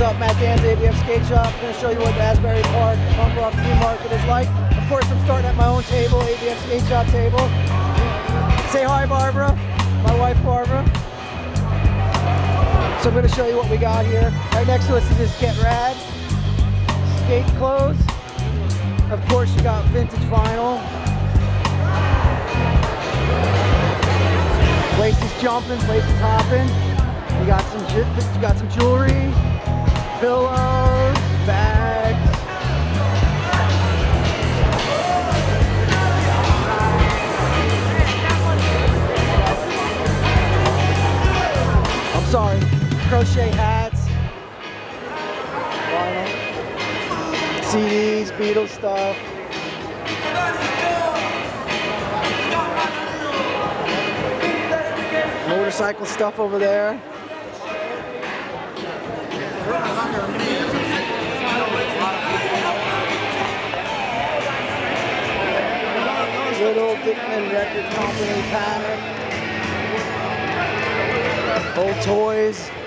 up? Matt Danza ABF Skate Shop. I'm going to show you what Asbury Park Punk Rock Flea Market is like. Of course, I'm starting at my own table, ABF Skate Shop table. Say hi, Barbara. My wife, Barbara. So I'm going to show you what we got here. Right next to us is this Get Rad skate clothes. Of course, you got vintage vinyl. Places jumping, places hopping. You got some you got some jewelry, pillows, bags. I'm sorry. Crochet hats. CDs, Beatles stuff. Motorcycle stuff over there. Little Dickman Record Company pattern. Old toys.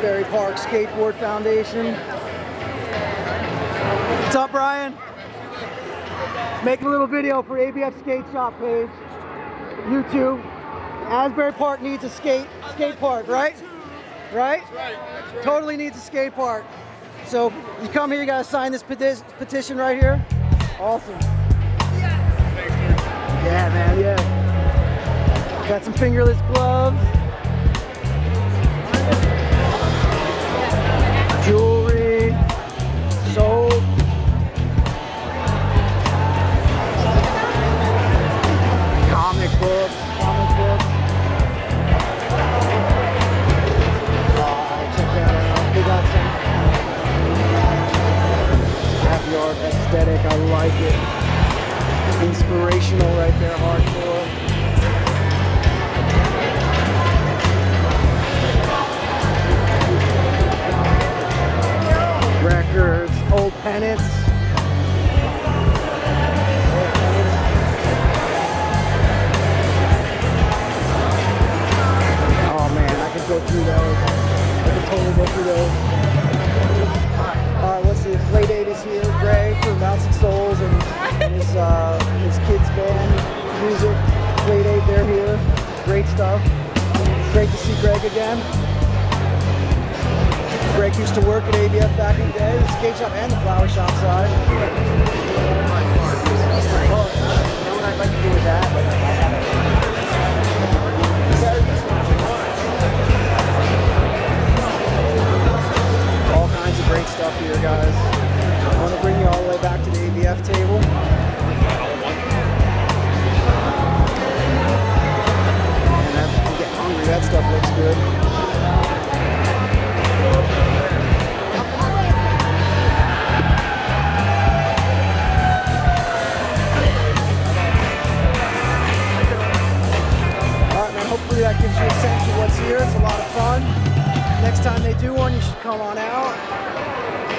Asbury Park Skateboard Foundation. What's up, Brian? Making a little video for ABF Skate Shop page. YouTube. Asbury Park needs a skate skate park, right? Right? Totally needs a skate park. So you come here, you gotta sign this peti- petition right here. Awesome. Yeah, man, yeah. Got some fingerless gloves. Old pennants. Oh man, I could go through those. I could totally go through those. Alright, let's see. Playdate is here. Greg from Bouncing Souls and, and his, uh, his kids band music. Playdate, they're here. Great stuff. Great to see Greg again. Greg used to work at ABF back in the day, the skate shop and the flower shop side. All kinds of great stuff here, guys. I want to bring you all the way back to the ABF table. That stuff looks good. Next time they do one, you should come on out.